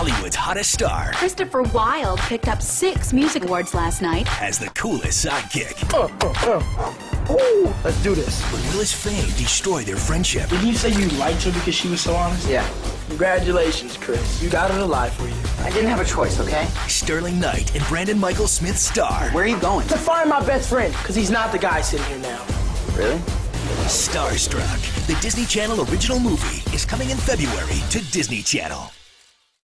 Hollywood's hottest star Christopher Wilde picked up six music awards last night. As the coolest sidekick. Ooh, let's do this. But will his fame destroy their friendship? Did you say you liked her because she was so honest? Yeah. Congratulations, Chris. You got it alive for you. I didn't have a choice, okay? Sterling Knight and Brandon Mychal Smith star. Where are you going? To find my best friend, because he's not the guy sitting here now. Really? Starstruck, the Disney Channel original movie, is coming in February to Disney Channel.